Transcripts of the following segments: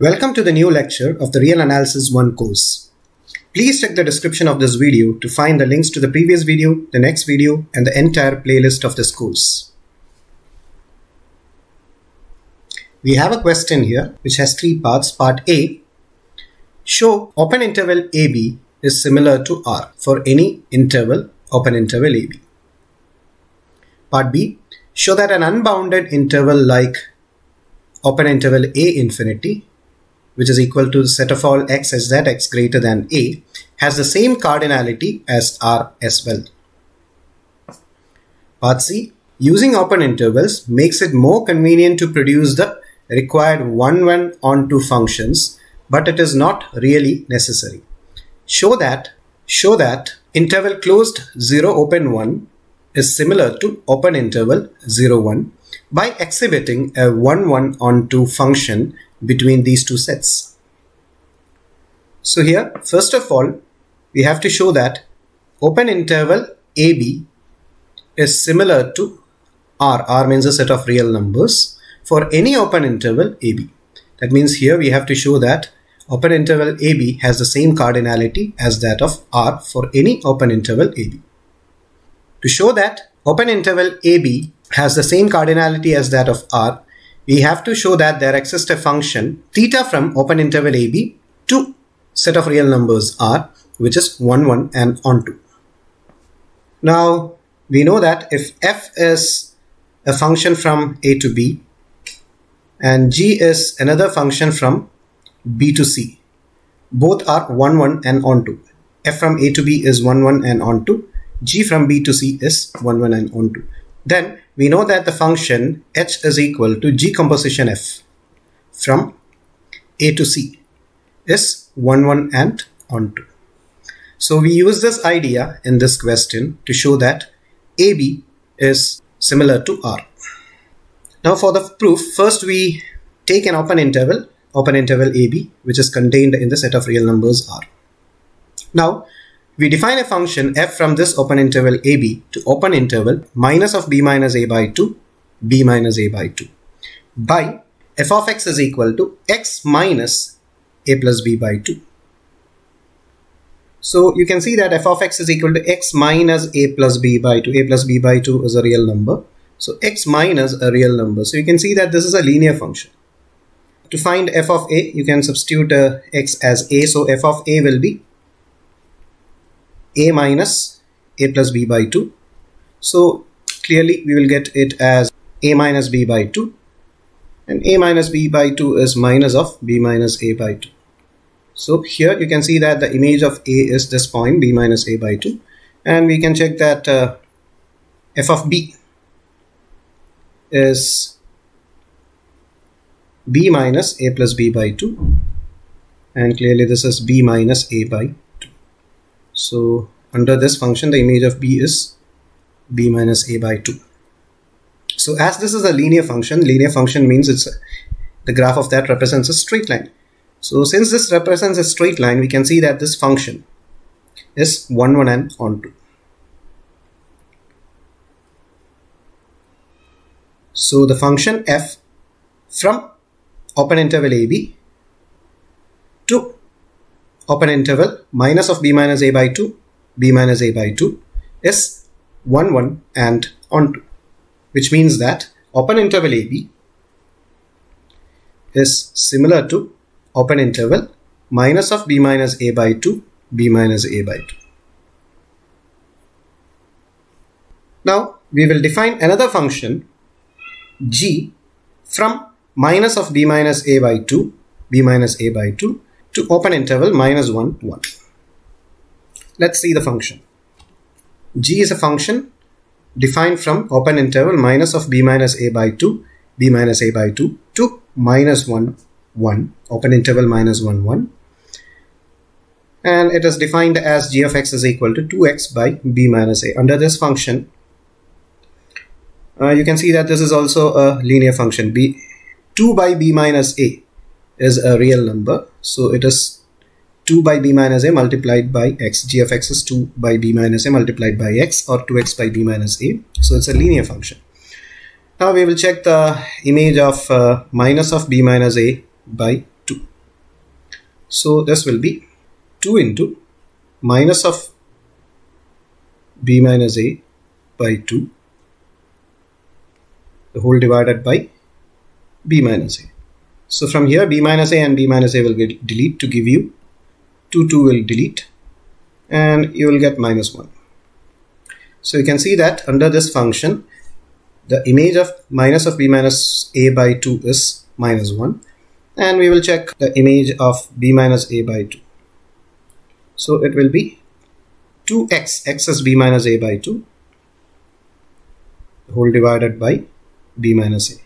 Welcome to the new lecture of the Real Analysis 1 course. Please check the description of this video to find the links to the previous video, the next video, and the entire playlist of this course. We have a question here which has three parts. Part A Show open interval AB is similar to R for any interval open interval AB. Part B Show that an unbounded interval like open interval A infinity which is equal to the set of all x such that x greater than a, has the same cardinality as R as well. Part C, using open intervals makes it more convenient to produce the required 1 1 onto functions, but it is not really necessary. Show that, show that interval closed 0 open 1 is similar to open interval 0 1 by exhibiting a 1 1 onto function between these two sets. So here, first of all, we have to show that open interval AB is similar to R. R means a set of real numbers for any open interval AB. That means here we have to show that open interval AB has the same cardinality as that of R for any open interval AB. To show that open interval AB has the same cardinality as that of R, we have to show that there exists a function theta from open interval AB to set of real numbers R which is 1 1 and onto. Now we know that if f is a function from a to b and g is another function from b to c both are 1 1 and onto. f from a to b is 1 1 and onto g from b to c is 1 1 and onto. Then we know that the function h is equal to g composition f from a to c is 1 1 and onto. So we use this idea in this question to show that AB is similar to R. Now for the proof, first we take an open interval, open interval AB, which is contained in the set of real numbers R. Now we define a function f from this open interval ab to open interval minus of b minus a by 2, b minus a by 2 by f of x is equal to x minus a plus b by 2. So you can see that f of x is equal to x minus a plus b by 2. a plus b by 2 is a real number. So x minus a real number. So you can see that this is a linear function. To find f of a, you can substitute uh, x as a. So f of a will be a minus a plus b by 2. So clearly we will get it as a minus b by 2 and a minus b by 2 is minus of b minus a by 2. So here you can see that the image of a is this point b minus a by 2 and we can check that uh, f of b is b minus a plus b by 2 and clearly this is b minus a by so under this function, the image of b is b minus a by 2. So as this is a linear function, linear function means it's a, the graph of that represents a straight line. So since this represents a straight line, we can see that this function is 1, 1 and onto. So the function f from open interval AB to open interval minus of b minus a by 2 b minus a by 2 is 1 1 and onto which means that open interval AB is similar to open interval minus of b minus a by 2 b minus a by 2. Now we will define another function g from minus of b minus a by 2 b minus a by 2 to open interval minus 1 1. Let's see the function. g is a function defined from open interval minus of b minus a by 2 b minus a by 2 to minus 1 1 open interval minus 1 1 and it is defined as g of x is equal to 2x by b minus a. Under this function, uh, you can see that this is also a linear function. b 2 by b minus a is a real number. So it is 2 by b minus a multiplied by x. g of x is 2 by b minus a multiplied by x or 2x by b minus a. So it's a linear function. Now we will check the image of uh, minus of b minus a by 2. So this will be 2 into minus of b minus a by 2 the whole divided by b minus a. So from here b minus a and b minus a will get delete to give you 2 2 will delete and you will get minus 1. So you can see that under this function the image of minus of b minus a by 2 is minus 1 and we will check the image of b minus a by 2. So it will be 2x, x is b minus a by 2 whole divided by b minus a.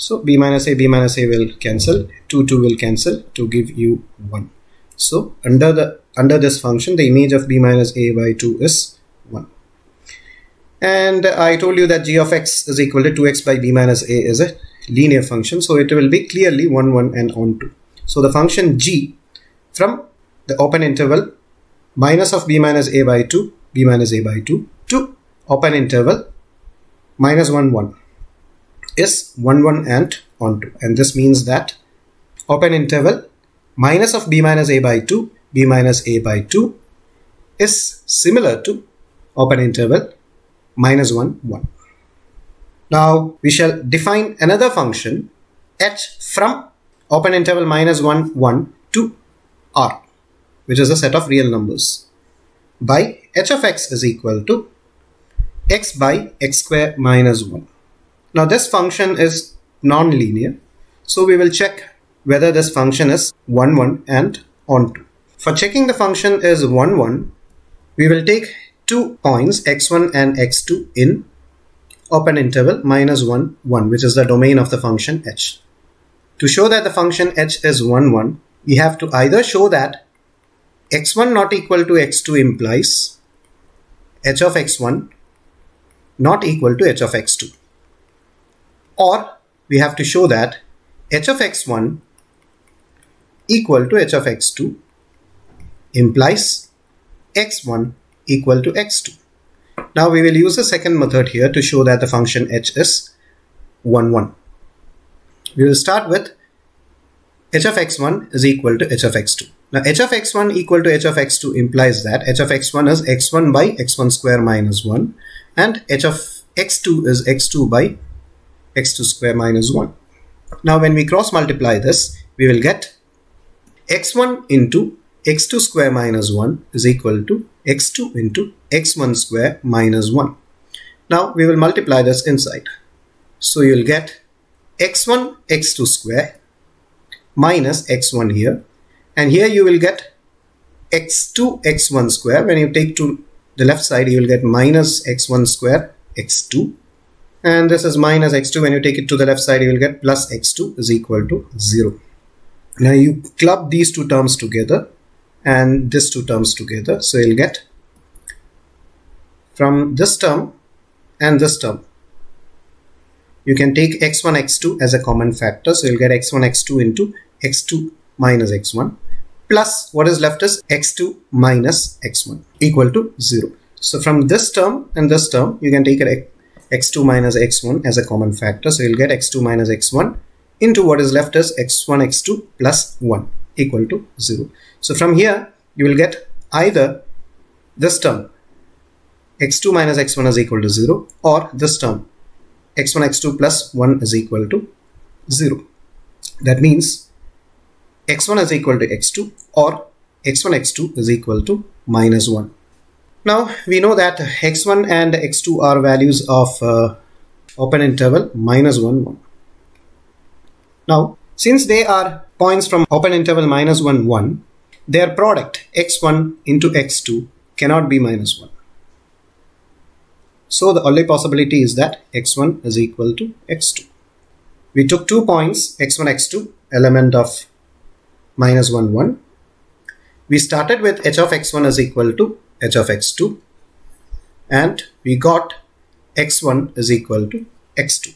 So b minus a, b minus a will cancel, 2, 2 will cancel to give you 1. So under the under this function, the image of b minus a by 2 is 1. And I told you that g of x is equal to 2x by b minus a is a linear function. So it will be clearly 1, 1 and onto. So the function g from the open interval minus of b minus a by 2, b minus a by 2 to open interval minus 1, 1 is 1, 1 and onto. And this means that open interval minus of b minus a by 2, b minus a by 2 is similar to open interval minus 1, 1. Now we shall define another function h from open interval minus 1, 1 to r, which is a set of real numbers, by h of x is equal to x by x square minus 1. Now this function is non-linear, so we will check whether this function is 1, 1 and onto. For checking the function is 1, 1, we will take two points x1 and x2 in open interval minus 1, 1, which is the domain of the function h. To show that the function h is 1, 1, we have to either show that x1 not equal to x2 implies h of x1 not equal to h of x2. Or we have to show that h of x1 equal to h of x2 implies x1 equal to x2. Now we will use the second method here to show that the function h is 1, 1. We will start with h of x1 is equal to h of x2. Now h of x1 equal to h of x2 implies that h of x1 is x1 by x1 square minus 1 and h of x2 is x2 by x2 square minus 1. Now when we cross multiply this, we will get x1 into x2 square minus 1 is equal to x2 into x1 square minus 1. Now we will multiply this inside. So you'll get x1 x2 square minus x1 here and here you will get x2 x1 square when you take to the left side you will get minus x1 square x2 and this is minus x2 when you take it to the left side you will get plus x2 is equal to 0 now you club these two terms together and these two terms together. So you'll get from this term and this term. You can take x1 x2 as a common factor. So you'll get x1 x2 into x2 minus x1 plus what is left is x2 minus x1 equal to 0 so from this term and this term you can take it x2 minus x1 as a common factor. So you'll get x2 minus x1 into what is left as x1 x2 plus 1 equal to 0 so from here you will get either this term x2 minus x1 is equal to 0 or this term x1 x2 plus 1 is equal to 0 that means x1 is equal to x2 or x1 x2 is equal to minus 1 now we know that x1 and x2 are values of uh, open interval minus 1 1. Now since they are points from open interval minus 1 1 their product x1 into x2 cannot be minus 1. So the only possibility is that x1 is equal to x2. We took two points x1 x2 element of minus 1 1. We started with h of x1 is equal to h of x2 and we got x1 is equal to x2.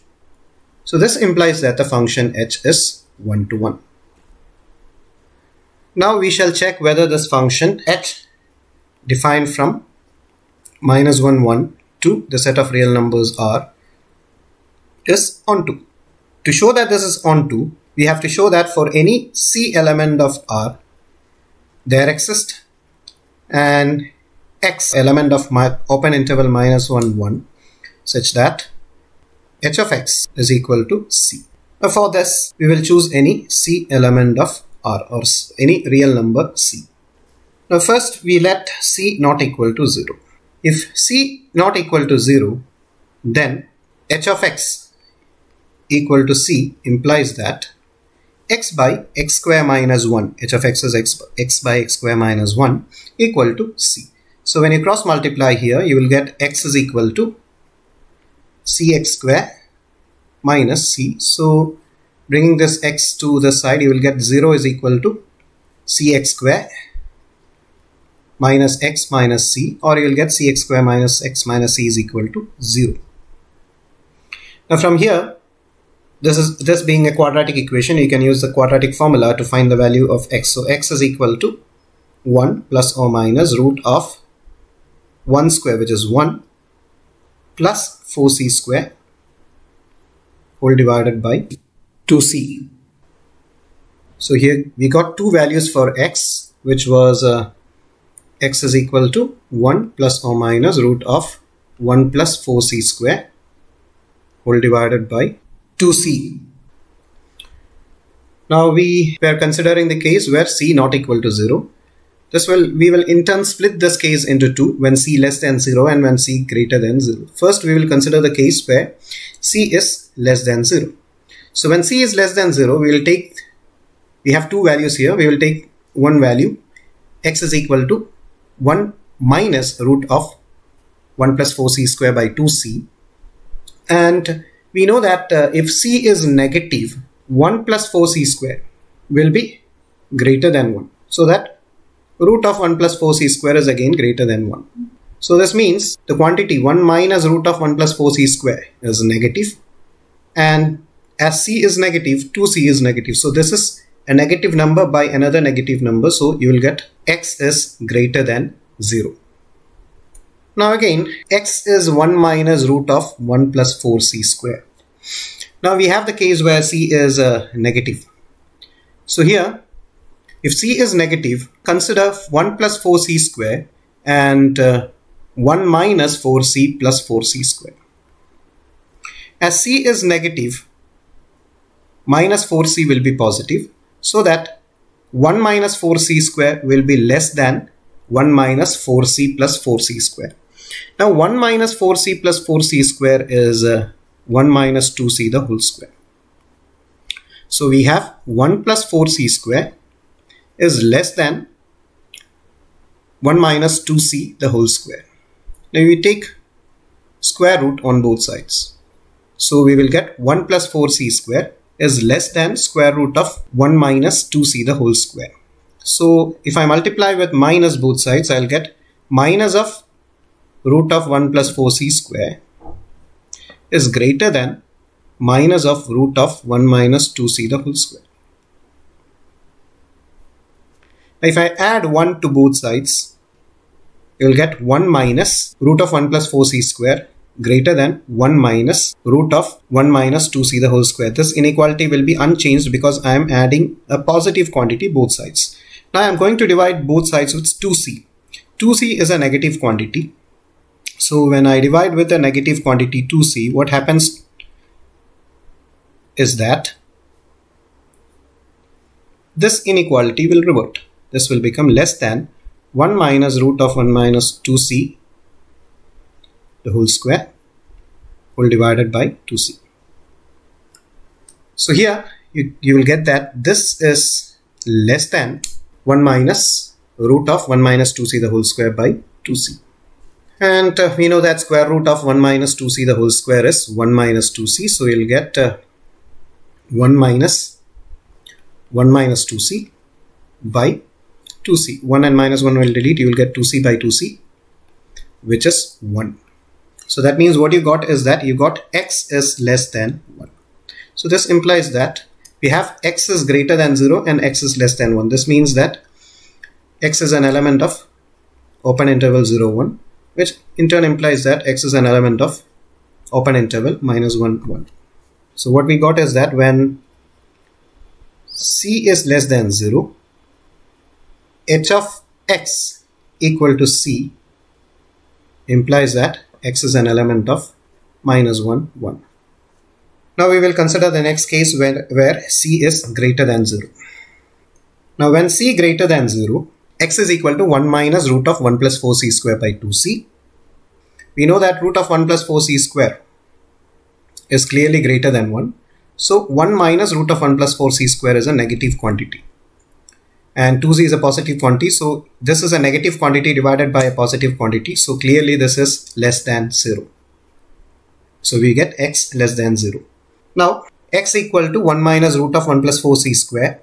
So this implies that the function h is 1 to 1. Now we shall check whether this function h defined from minus 1 1 to the set of real numbers r is onto. To show that this is onto, we have to show that for any c element of r, there exists an x element of my open interval minus 1 1 such that h of x is equal to c. Now for this we will choose any c element of r or any real number c. Now first we let c not equal to 0. If c not equal to 0 then h of x equal to c implies that x by x square minus 1 h of x is x, x by x square minus 1 equal to c. So when you cross multiply here you will get x is equal to cx square minus c. So bringing this x to the side you will get 0 is equal to cx square minus x minus c or you will get cx square minus x minus c is equal to 0. Now from here this is this being a quadratic equation you can use the quadratic formula to find the value of x. So x is equal to 1 plus or minus root of 1 square which is 1 plus 4c square whole divided by 2c. So here we got two values for x which was uh, x is equal to 1 plus or minus root of 1 plus 4c square whole divided by 2c. Now we were considering the case where c not equal to 0. This will we will in turn split this case into two when c less than 0 and when c greater than 0. First we will consider the case where c is less than 0. So when c is less than 0 we will take we have two values here we will take one value x is equal to 1 minus root of 1 plus 4c square by 2c and we know that uh, if c is negative 1 plus 4c square will be greater than 1 so that root of 1 plus 4c square is again greater than 1 so this means the quantity 1 minus root of 1 plus 4c square is negative and as c is negative 2c is negative so this is a negative number by another negative number so you will get x is greater than 0 now again, x is 1 minus root of 1 plus 4c square. Now we have the case where c is uh, negative. So here, if c is negative, consider 1 plus 4c square and uh, 1 minus 4c plus 4c square. As c is negative, minus 4c will be positive, so that 1 minus 4c square will be less than 1 minus 4c plus 4c square. Now 1 minus 4c plus 4c square is uh, 1 minus 2c the whole square. So we have 1 plus 4c square is less than 1 minus 2c the whole square. Now we take square root on both sides. So we will get 1 plus 4c square is less than square root of 1 minus 2c the whole square. So if I multiply with minus both sides, I'll get minus of root of 1 plus 4c square is greater than minus of root of 1 minus 2c the whole square. If I add 1 to both sides, you will get 1 minus root of 1 plus 4c square greater than 1 minus root of 1 minus 2c the whole square. This inequality will be unchanged because I am adding a positive quantity both sides. Now I am going to divide both sides with 2c. 2c is a negative quantity so when I divide with a negative quantity 2c, what happens is that this inequality will revert. This will become less than 1 minus root of 1 minus 2c the whole square whole divided by 2c. So here you, you will get that this is less than 1 minus root of 1 minus 2c the whole square by 2c. And uh, we know that square root of 1 minus 2c the whole square is 1 minus 2c. So you'll get uh, 1 minus 1 minus 2c by 2c. 1 and minus 1 will delete. You will get 2c by 2c which is 1. So that means what you got is that you got x is less than 1. So this implies that we have x is greater than 0 and x is less than 1. This means that x is an element of open interval 0 1 which in turn implies that x is an element of open interval minus 1 1 so what we got is that when c is less than 0 h of x equal to c implies that x is an element of minus 1, 1. Now we will consider the next case where, where c is greater than 0. Now when c greater than 0, x is equal to 1 minus root of 1 plus 4c square by 2c. We know that root of 1 plus 4c square is clearly greater than 1. So 1 minus root of 1 plus 4c square is a negative quantity. And 2c is a positive quantity. So this is a negative quantity divided by a positive quantity. So clearly this is less than 0. So we get x less than 0. Now x equal to 1 minus root of 1 plus 4c square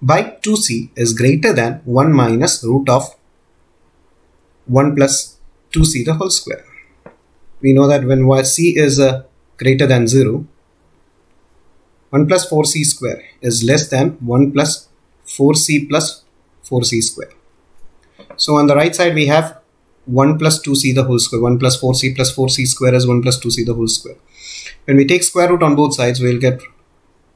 by 2c is greater than 1 minus root of 1 plus 2c the whole square. We know that when c is uh, greater than 0, 1 plus 4c square is less than 1 plus 4c plus 4c square. So on the right side we have 1 plus 2c the whole square. 1 plus 4c plus 4c square is 1 plus 2c the whole square. When we take square root on both sides, we'll get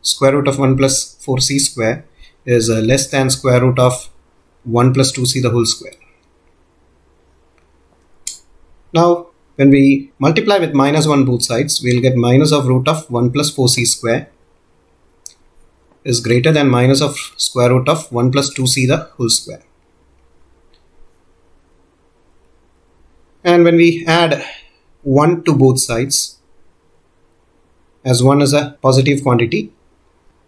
square root of 1 plus 4c square is uh, less than square root of 1 plus 2c the whole square. Now, when we multiply with minus 1 both sides, we'll get minus of root of 1 plus 4c square is greater than minus of square root of 1 plus 2c the whole square. And when we add 1 to both sides, as 1 is a positive quantity,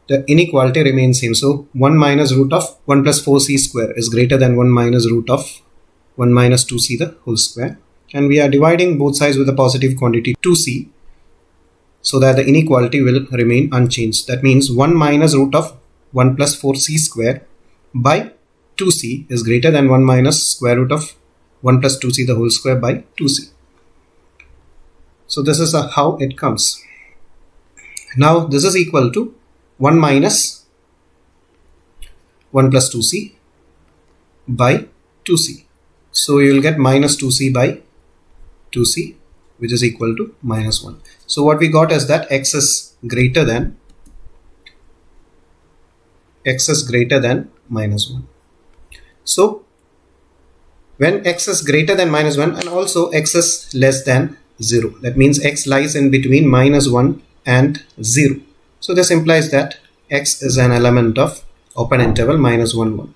the inequality remains same. So 1 minus root of 1 plus 4c square is greater than 1 minus root of 1 minus 2c the whole square. And we are dividing both sides with a positive quantity 2c so that the inequality will remain unchanged. That means 1 minus root of 1 plus 4c square by 2c is greater than 1 minus square root of 1 plus 2c the whole square by 2c. So this is how it comes. Now this is equal to 1 minus 1 plus 2c by 2c. So you will get minus 2c by 2c which is equal to minus 1. So what we got is that x is greater than x is greater than minus 1. So when x is greater than minus 1 and also x is less than 0 that means x lies in between minus 1 and 0 so this implies that x is an element of open interval minus 1 1.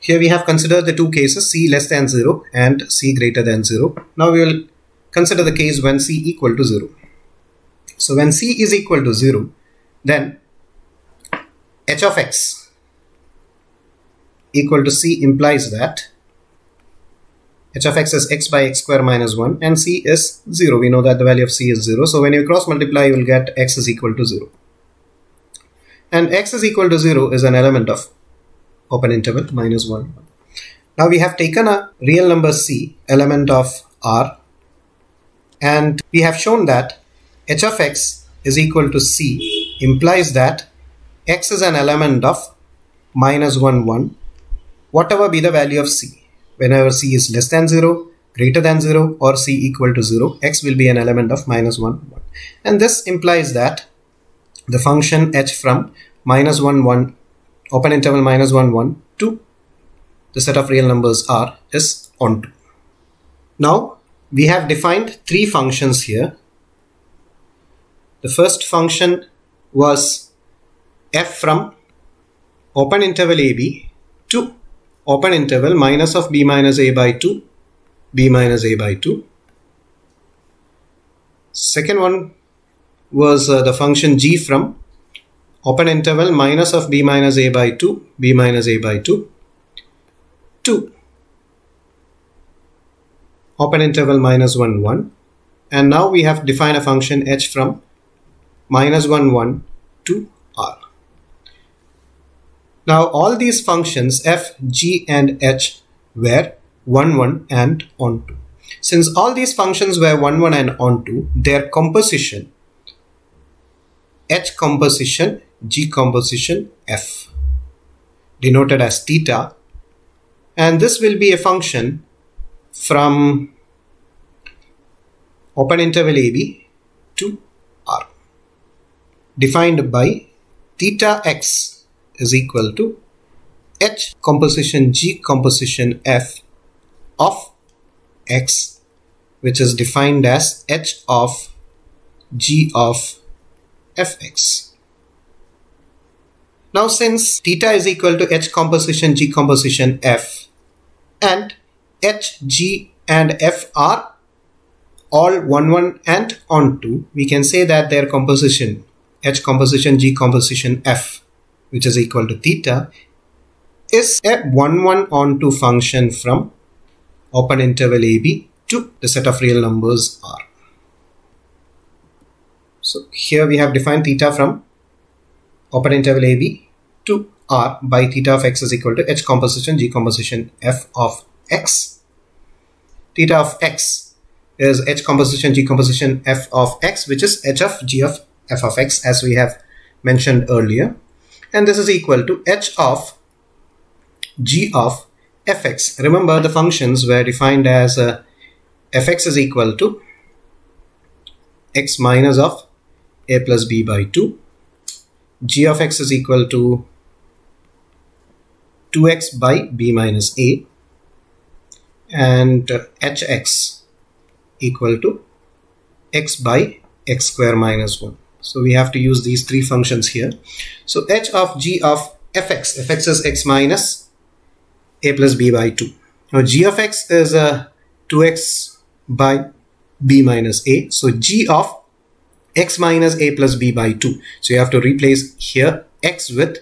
Here we have considered the two cases c less than 0 and c greater than 0. Now we will consider the case when c equal to 0. So when c is equal to 0 then h of x equal to c implies that h of x is x by x square minus 1 and c is 0. We know that the value of c is 0. So when you cross multiply, you will get x is equal to 0. And x is equal to 0 is an element of open interval minus 1. Now we have taken a real number c, element of R, and we have shown that h of x is equal to c implies that x is an element of minus 1, 1, whatever be the value of c whenever c is less than 0, greater than 0 or c equal to 0, x will be an element of minus 1, 1. And this implies that the function h from minus 1, 1, open interval minus 1, 1 to the set of real numbers r is onto. Now we have defined three functions here. The first function was f from open interval ab to open interval minus of b minus a by 2, b minus a by 2. Second one was uh, the function g from open interval minus of b minus a by 2, b minus a by 2, 2 open interval minus 1 1 and now we have defined a function h from minus 1 1 to r. Now all these functions f, g and h were 1, 1 and onto. Since all these functions were 1, 1 and onto, their composition h composition, g composition, f denoted as theta and this will be a function from open interval AB to R defined by theta x is equal to H composition G composition F of X which is defined as H of G of Fx. Now since theta is equal to H composition G composition F and H, G and F are all 1 1 and onto we can say that their composition H composition G composition F which is equal to theta is a 1 1 onto function from open interval AB to the set of real numbers R. So here we have defined theta from open interval AB to R by theta of x is equal to H composition G composition F of x. Theta of x is H composition G composition F of x which is H of G of F of x as we have mentioned earlier and this is equal to H of G of fx. Remember the functions were defined as uh, fx is equal to x minus of a plus b by 2. g of x is equal to 2x by b minus a and hx equal to x by x square minus 1. So we have to use these three functions here. So h of g of fx, fx is x minus a plus b by 2. Now g of x is a uh, 2x by b minus a. So g of x minus a plus b by 2. So you have to replace here x with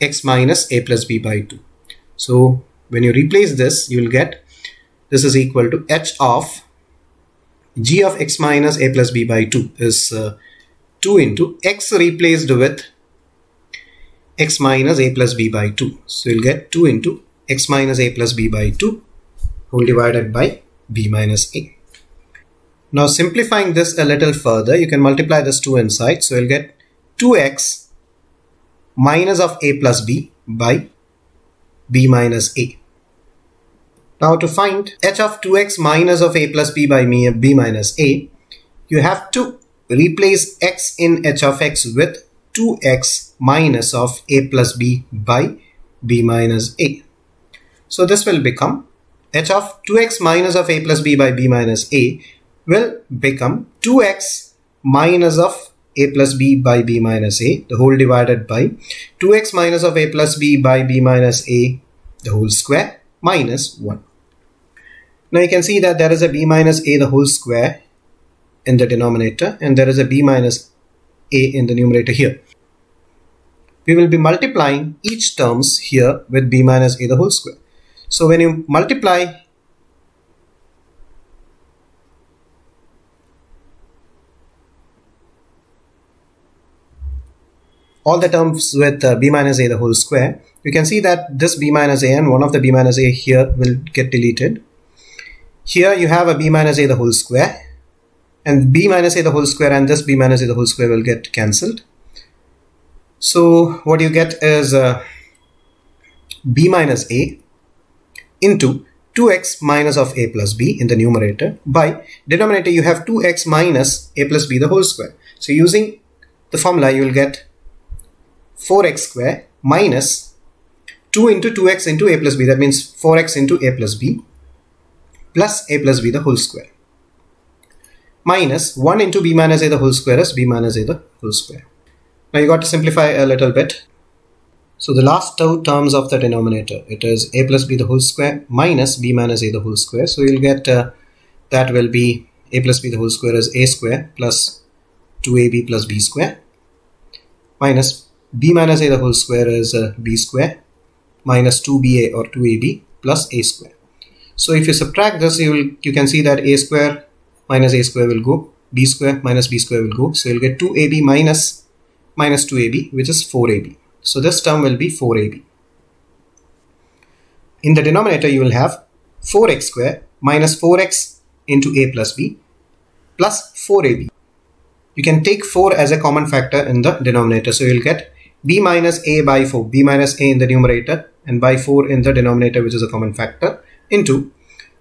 x minus a plus b by 2. So when you replace this, you will get this is equal to h of g of x minus a plus b by 2 is uh, 2 into x replaced with x minus a plus b by 2. So you'll get 2 into x minus a plus b by 2 whole divided by b minus a. Now simplifying this a little further, you can multiply this 2 inside. So you'll get 2x minus of a plus b by b minus a. Now to find h of 2x minus of a plus b by me b minus a, you have to replace x in h of x with 2x minus of a plus b by b minus a. So this will become h of 2x minus of a plus b by b minus a will become 2x minus of a plus b by b minus a the whole divided by 2x minus of a plus b by b minus a the whole square minus 1. Now you can see that there is a b minus a the whole square in the denominator and there is a b minus a in the numerator here. We will be multiplying each terms here with b minus a the whole square. So when you multiply all the terms with uh, b minus a the whole square, you can see that this b minus a and one of the b minus a here will get deleted. Here you have a b minus a the whole square and b minus a the whole square and this b minus a the whole square will get cancelled. So what you get is uh, b minus a into 2x minus of a plus b in the numerator by denominator you have 2x minus a plus b the whole square. So using the formula you will get 4x square minus 2 into 2x into a plus b that means 4x into a plus b plus a plus b the whole square minus 1 into b minus a the whole square is b minus a the whole square. Now you got to simplify a little bit. So the last two terms of the denominator, it is a plus b the whole square minus b minus a the whole square. So you'll get uh, that will be a plus b the whole square is a square plus 2ab plus b square minus b minus a the whole square is uh, b square minus 2ba or 2ab plus a square. So if you subtract this, you will you can see that a square minus a square will go, b square minus b square will go. So you'll get 2ab minus minus 2ab which is 4ab. So this term will be 4ab. In the denominator you will have 4x square minus 4x into a plus b plus 4ab. You can take 4 as a common factor in the denominator. So you'll get b minus a by 4, b minus a in the numerator and by 4 in the denominator which is a common factor into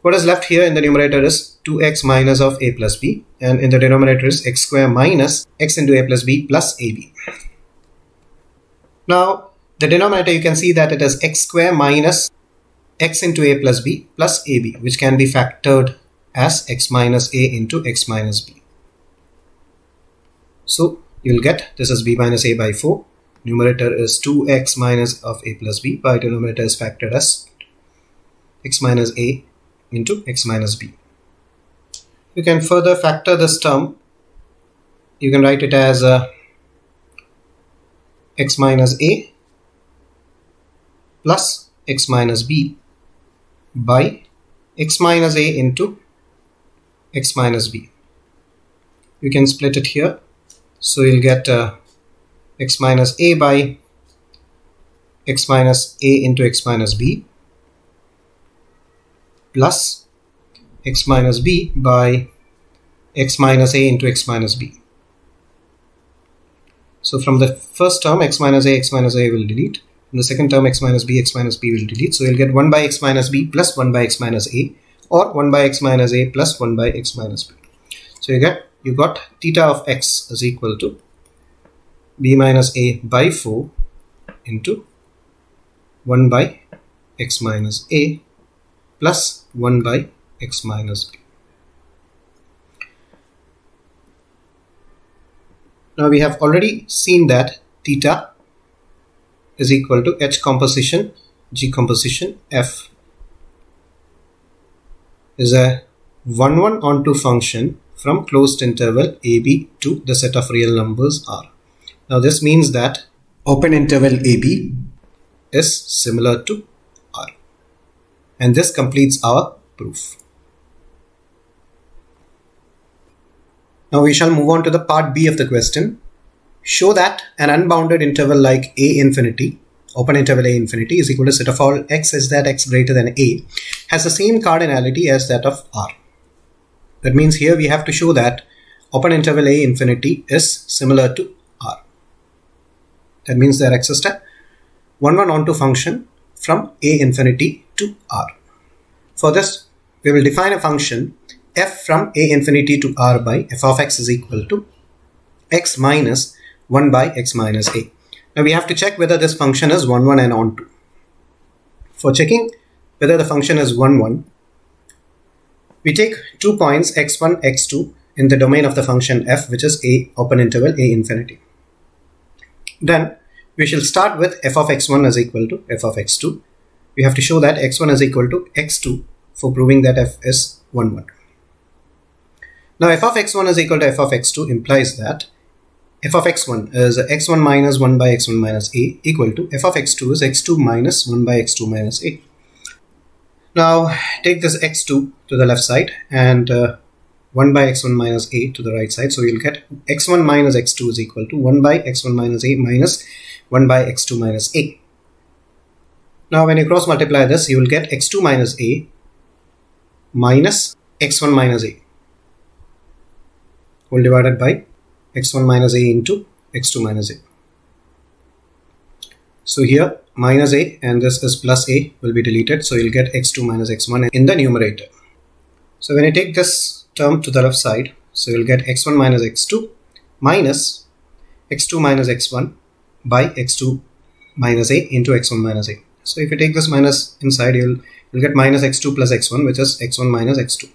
what is left here in the numerator is 2x minus of a plus b and in the denominator is x square minus x into a plus b plus ab. Now the denominator you can see that it is x square minus x into a plus b plus ab which can be factored as x minus a into x minus b. So you'll get this is b minus a by 4 numerator is 2x minus of a plus b by denominator is factored as x minus a into x minus b. You can further factor this term. You can write it as uh, x minus a plus x minus b by x minus a into x minus b. You can split it here. So you'll get uh, x minus a by x minus a into x minus b plus x minus b by x minus a into x minus b. So from the first term x minus a x minus a will delete. In the second term x minus b x minus b will delete. So you'll get 1 by x minus b plus 1 by x minus a or 1 by x minus a plus 1 by x minus b. So you get you got theta of x is equal to b minus a by 4 into 1 by x minus a plus 1 by x minus b. Now we have already seen that theta is equal to h composition g composition f is a 1 1 onto function from closed interval ab to the set of real numbers r. Now this means that open interval ab is similar to r and this completes our proof. Now we shall move on to the part B of the question. Show that an unbounded interval like a infinity open interval a infinity is equal to set of all x is that x greater than a has the same cardinality as that of r. That means here we have to show that open interval a infinity is similar to. That means there exists a 1 1 onto function from a infinity to r. For this we will define a function f from a infinity to r by f of x is equal to x minus 1 by x minus a. Now we have to check whether this function is 1, 1 and onto. For checking whether the function is 1, 1, we take two points x1, x2 in the domain of the function f which is a open interval a infinity. Then we shall start with f of x1 is equal to f of x2. We have to show that x1 is equal to x2 for proving that f is 1, 1. Now f of x1 is equal to f of x2 implies that f of x1 is x1 minus 1 by x1 minus a equal to f of x2 is x2 minus 1 by x2 minus a. Now take this x2 to the left side and uh, 1 by x1 minus a to the right side. So you'll get x1 minus x2 is equal to 1 by x1 minus a minus 1 by x2 minus a. Now when you cross multiply this, you will get x2 minus a minus x1 minus a whole divided by x1 minus a into x2 minus a. So here minus a and this is plus a will be deleted. So you'll get x2 minus x1 in the numerator. So when you take this term to the left side, so you'll get x1 minus x2 minus x2 minus x1 by x2 minus a into x1 minus a. So if you take this minus inside, you'll, you'll get minus x2 plus x1, which is x1 minus x2.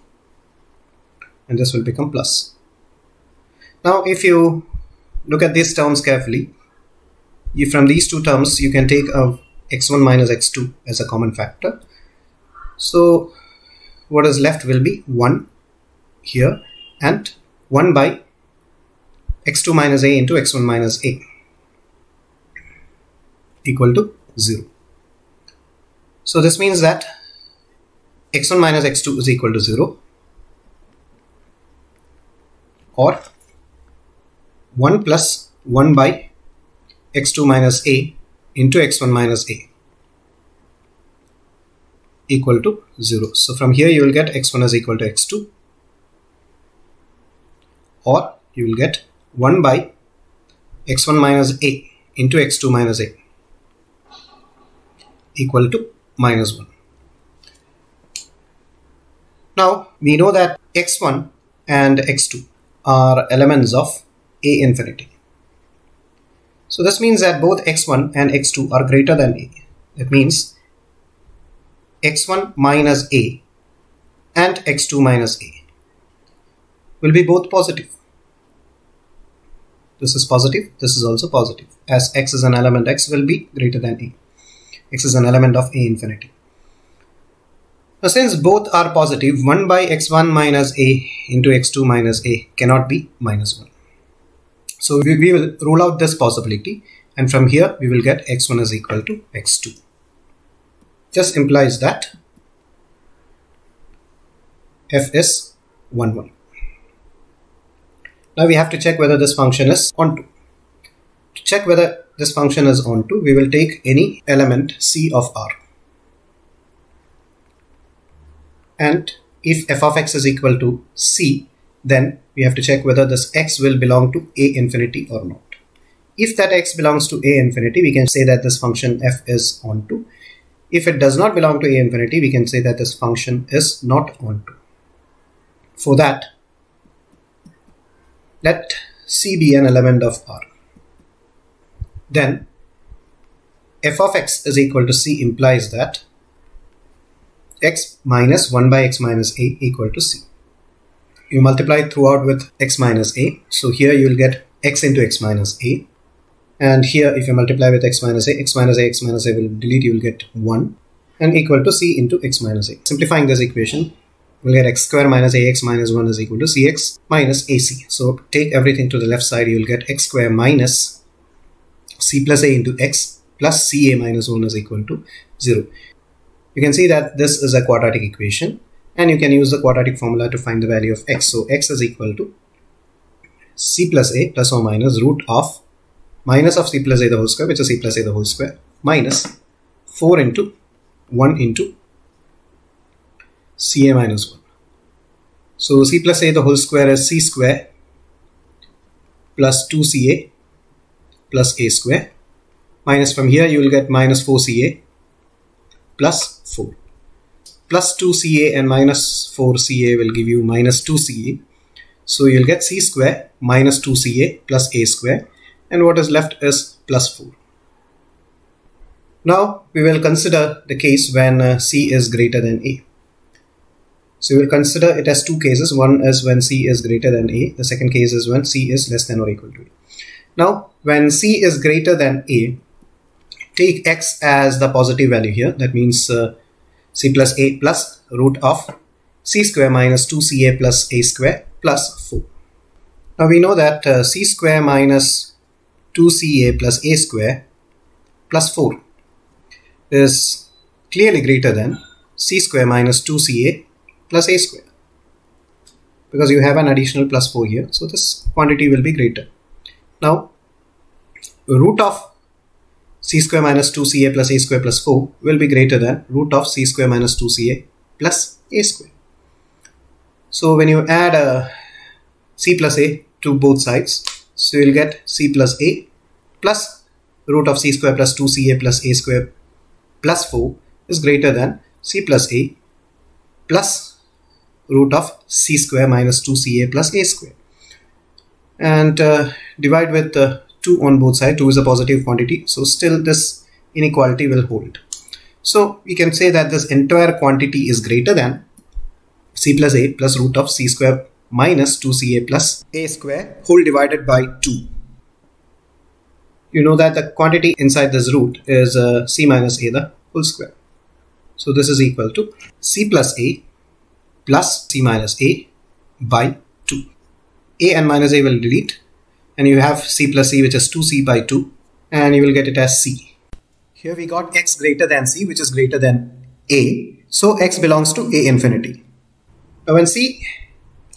And this will become plus. Now, if you look at these terms carefully, you, from these two terms, you can take a x1 minus x2 as a common factor. So, what is left will be 1 here and 1 by x2 minus a into x1 minus a equal to 0. So this means that x1 minus x2 is equal to 0 or 1 plus 1 by x2 minus a into x1 minus a equal to 0. So from here you will get x1 is equal to x2 or you will get 1 by x1 minus a into x2 minus a equal to minus 1. Now we know that x1 and x2 are elements of a infinity. So this means that both x1 and x2 are greater than a. That means x1 minus a and x2 minus a will be both positive. This is positive, this is also positive as x is an element x will be greater than a. x is an element of a infinity. Now since both are positive, 1 by x1 minus a into x2 minus a cannot be minus 1. So we, we will rule out this possibility and from here we will get x1 is equal to x2. Just implies that f is 1 1. Now we have to check whether this function is onto. To check whether this function is onto, we will take any element c of r. And if f of x is equal to c, then we have to check whether this x will belong to a infinity or not. If that x belongs to a infinity, we can say that this function f is onto. If it does not belong to a infinity, we can say that this function is not onto. For that, let c be an element of R. Then f of x is equal to c implies that x minus 1 by x minus a equal to c you multiply throughout with x minus a. So here you will get x into x minus a. And here if you multiply with x minus a, x minus a, x minus a will delete, you will get 1 and equal to c into x minus a. Simplifying this equation, we'll get x square minus ax minus 1 is equal to cx minus ac. So take everything to the left side, you will get x square minus c plus a into x plus ca minus 1 is equal to 0. You can see that this is a quadratic equation and you can use the quadratic formula to find the value of x. So x is equal to c plus a plus or minus root of minus of c plus a the whole square which is c plus a the whole square minus 4 into 1 into ca minus 1. So c plus a the whole square is c square plus 2ca plus a square minus from here you will get minus 4ca plus 4 plus 2ca and minus 4ca will give you minus 2ca. So you'll get c square minus 2ca plus a square and what is left is plus 4. Now we will consider the case when uh, c is greater than a. So we will consider it as two cases. One is when c is greater than a. The second case is when c is less than or equal to a. Now when c is greater than a, take x as the positive value here. That means uh, c plus a plus root of c square minus 2ca plus a square plus 4. Now we know that uh, c square minus 2ca plus a square plus 4 is clearly greater than c square minus 2ca plus a square because you have an additional plus 4 here so this quantity will be greater. Now root of c square minus 2ca plus a square plus 4 will be greater than root of c square minus 2ca plus a square. So when you add a uh, c plus a to both sides, so you'll get c plus a plus root of c square plus 2ca plus a square plus 4 is greater than c plus a plus root of c square minus 2ca plus a square. And uh, divide with uh, 2 on both sides 2 is a positive quantity. So still this inequality will hold. So we can say that this entire quantity is greater than c plus a plus root of c square minus 2ca plus a square whole divided by 2 you know that the quantity inside this root is uh, c minus a the whole square. So this is equal to c plus a plus c minus a by 2 a and minus a will delete and you have c plus c which is 2c by 2 and you will get it as c. Here we got x greater than c which is greater than a so x belongs to a infinity. Now when c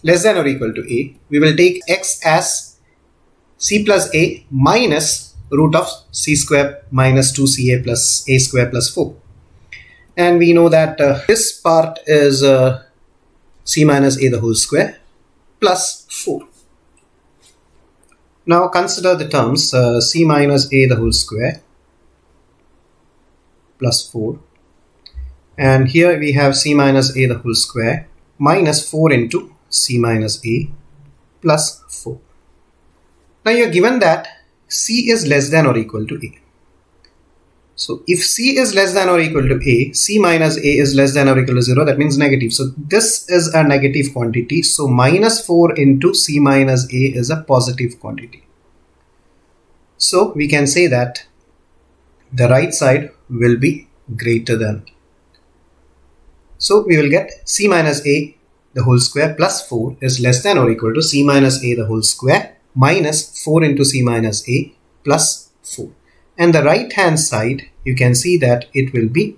less than or equal to a we will take x as c plus a minus root of c square minus 2ca plus a square plus 4 and we know that uh, this part is uh, c minus a the whole square plus 4 now consider the terms uh, c minus a the whole square plus 4 and here we have c minus a the whole square minus 4 into c minus a plus 4. Now you're given that C is less than or equal to A. So if C is less than or equal to A, C minus A is less than or equal to 0, that means negative. So this is a negative quantity. So minus 4 into C minus A is a positive quantity. So we can say that the right side will be greater than. So we will get C minus A the whole square plus 4 is less than or equal to C minus A the whole square minus 4 into C minus A plus 4 and the right hand side you can see that it will be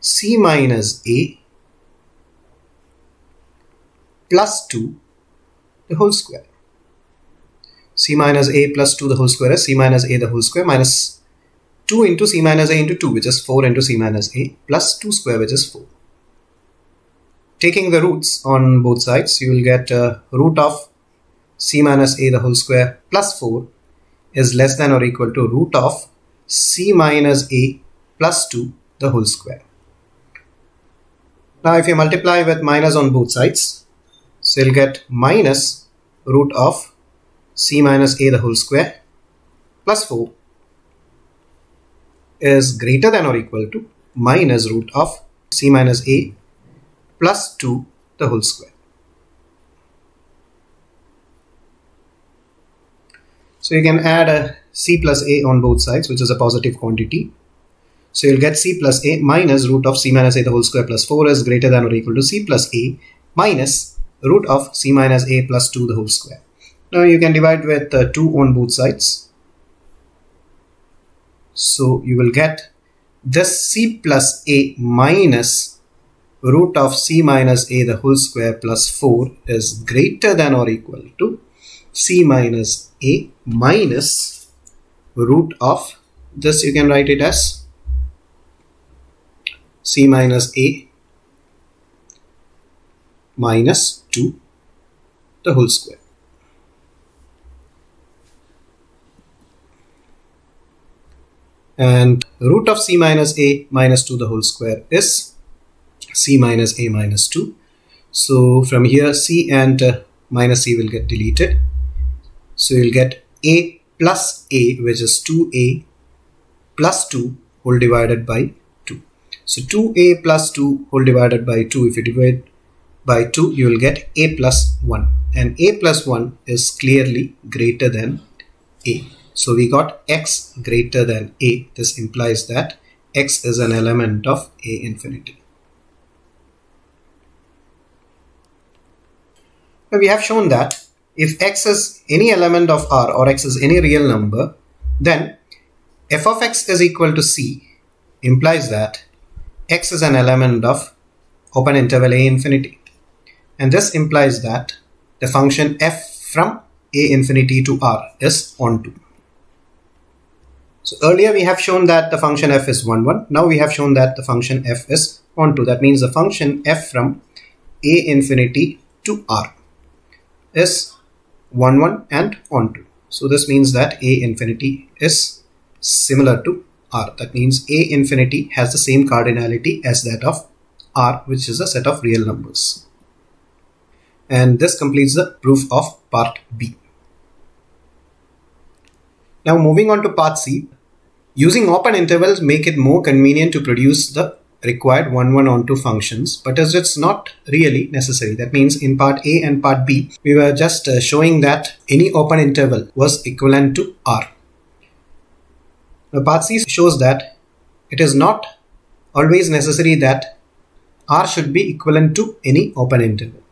c minus a plus 2 the whole square. C minus a plus 2 the whole square is c minus a the whole square minus 2 into c minus a into 2 which is 4 into c minus a plus 2 square which is 4 taking the roots on both sides you will get uh, root of c minus a the whole square plus 4 is less than or equal to root of c minus a plus 2 the whole square. Now if you multiply with minus on both sides, so you'll get minus root of c minus a the whole square plus 4 is greater than or equal to minus root of c minus a plus 2 the whole square. So you can add a c plus a on both sides, which is a positive quantity. So you'll get c plus a minus root of c minus a the whole square plus 4 is greater than or equal to c plus a minus root of c minus a plus 2 the whole square. Now you can divide with uh, 2 on both sides. So you will get this c plus a minus root of c minus a the whole square plus 4 is greater than or equal to c minus a minus root of this you can write it as c minus a minus 2 the whole square. And root of c minus a minus 2 the whole square is c minus a minus 2. So from here c and uh, minus c will get deleted. So you'll get a plus a which is 2a plus 2 whole divided by 2. So 2a plus 2 whole divided by 2 if you divide by 2 you will get a plus 1 and a plus 1 is clearly greater than a. So we got x greater than a. This implies that x is an element of a infinity. Now we have shown that if x is any element of R or x is any real number, then f of x is equal to c implies that x is an element of open interval a infinity. And this implies that the function f from a infinity to r is onto. So earlier we have shown that the function f is 1 1. Now we have shown that the function f is onto. That means the function f from a infinity to r is 1 1 and onto. So this means that a infinity is similar to r. That means a infinity has the same cardinality as that of r which is a set of real numbers. And this completes the proof of part B. Now moving on to part C, using open intervals make it more convenient to produce the required 1 1 onto functions but as it's not really necessary that means in part A and part B we were just uh, showing that any open interval was equivalent to R. Now part C shows that it is not always necessary that R should be equivalent to any open interval.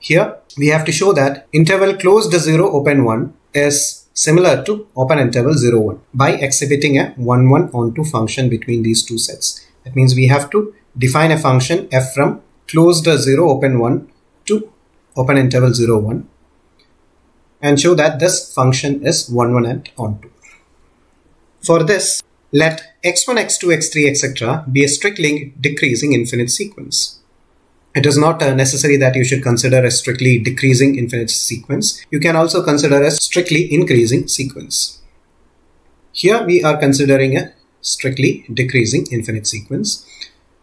Here we have to show that interval closed to 0 open 1 is similar to open interval 0 1 by exhibiting a 1 1 onto function between these two sets. That means we have to define a function f from closed 0 open 1 to open interval 0 1 and show that this function is 1 1 and onto. For this, let x1, x2, x3, etc. be a strictly decreasing infinite sequence. It is not uh, necessary that you should consider a strictly decreasing infinite sequence. You can also consider a strictly increasing sequence. Here we are considering a strictly decreasing infinite sequence.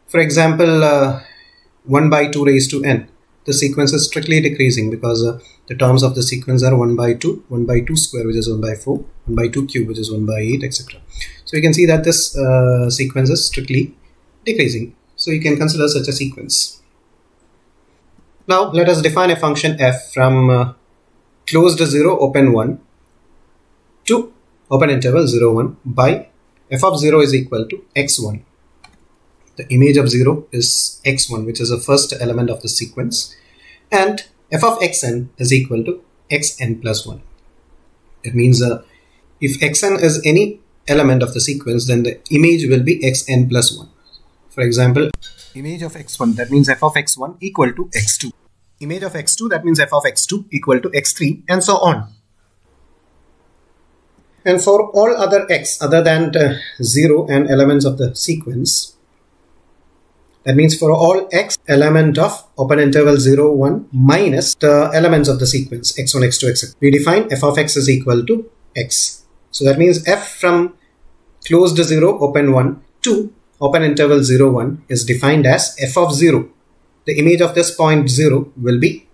For example, uh, 1 by 2 raised to n. the sequence is strictly decreasing because uh, the terms of the sequence are 1 by 2, 1 by 2 square which is 1 by 4, 1 by 2 cube which is 1 by 8 etc. So you can see that this uh, sequence is strictly decreasing. So you can consider such a sequence. Now let us define a function f from uh, closed 0 open 1 to open interval 0 1 by f of 0 is equal to x1 the image of 0 is x1 which is the first element of the sequence. And f of xn is equal to xn plus 1 it means uh, if xn is any element of the sequence then the image will be xn plus 1 for example image of x1 that means f of x1 equal to x2 image of x2 that means f of x2 equal to x3 and so on and for all other x other than uh, 0 and elements of the sequence that means for all x element of open interval 0, 1 minus the elements of the sequence x1, x2, etc. We define f of x is equal to x. So that means f from closed 0, open 1 to open interval 0, 1 is defined as f of 0. The image of this point 0 will be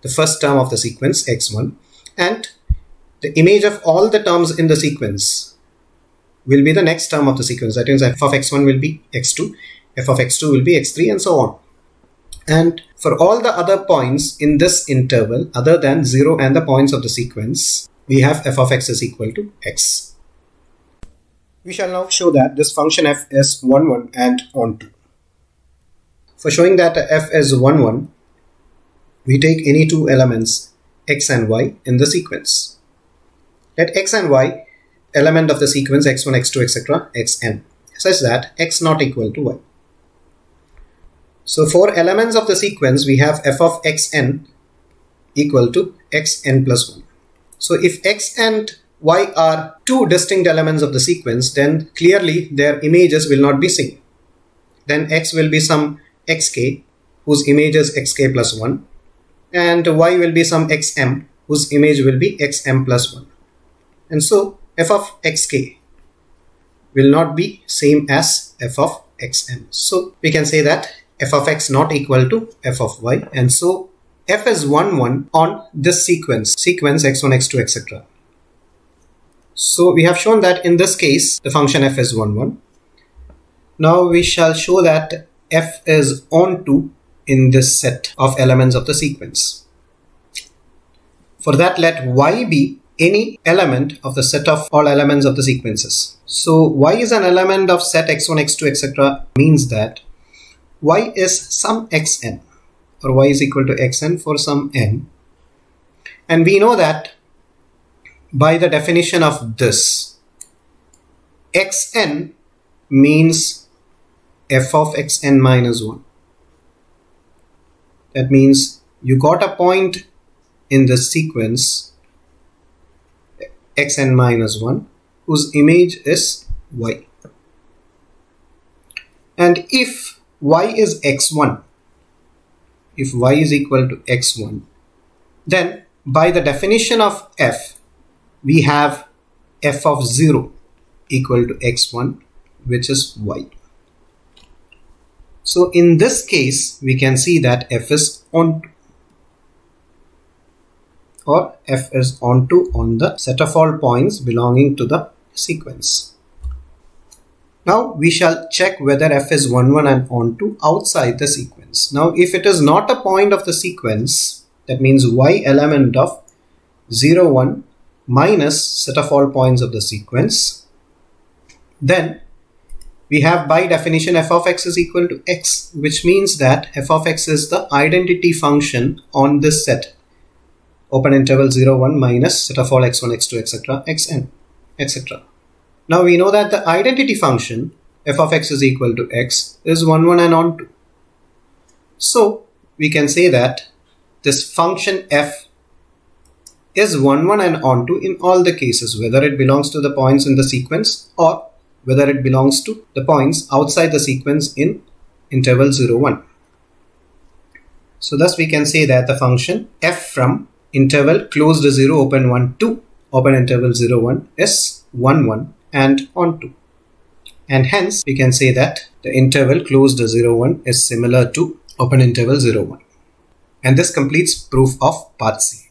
the first term of the sequence x1 and the image of all the terms in the sequence will be the next term of the sequence. That means f of x1 will be x2 f of x2 will be x3 and so on. And for all the other points in this interval other than 0 and the points of the sequence, we have f of x is equal to x. We shall now show that this function f is 1 1 and onto. For showing that f is 1 1, we take any two elements x and y in the sequence. Let x and y element of the sequence x1, x2, etc. xn such that x not equal to y. So for elements of the sequence, we have f of xn equal to xn plus 1. So if x and y are two distinct elements of the sequence, then clearly their images will not be same. Then x will be some xk whose image is xk plus 1 and y will be some xm whose image will be xm plus 1. And so f of xk will not be same as f of xm. So we can say that f of x not equal to f of y. And so f is 1 1 on this sequence sequence x1 x2 etc so we have shown that in this case the function f is 1 1 now we shall show that f is onto in this set of elements of the sequence. For that let y be any element of the set of all elements of the sequences. So y is an element of set x1 x2 etc means that y is some xn or y is equal to xn for some n. And we know that by the definition of this xn means f of xn minus 1 that means you got a point in the sequence xn minus 1 whose image is y. And if y is x1 if y is equal to x1 then by the definition of f we have f of 0 equal to x1 which is y. So in this case we can see that f is on or f is onto on the set of all points belonging to the sequence now we shall check whether f is 1 1 and onto outside the sequence. Now if it is not a point of the sequence that means y element of 0 1 minus set of all points of the sequence then we have by definition f of x is equal to x which means that f of x is the identity function on this set open interval 0 1 minus set of all x1 x2 etc xn etc now we know that the identity function f of x is equal to x is 1 1 and onto. So we can say that this function f is 1 1 and onto in all the cases whether it belongs to the points in the sequence or whether it belongs to the points outside the sequence in interval 0 1. So thus we can say that the function f from interval closed 0 open 1 2 open interval 0 1 is 1 1 and onto. And hence we can say that the interval closed 0 1 is similar to open interval 0 1. And this completes proof of part C.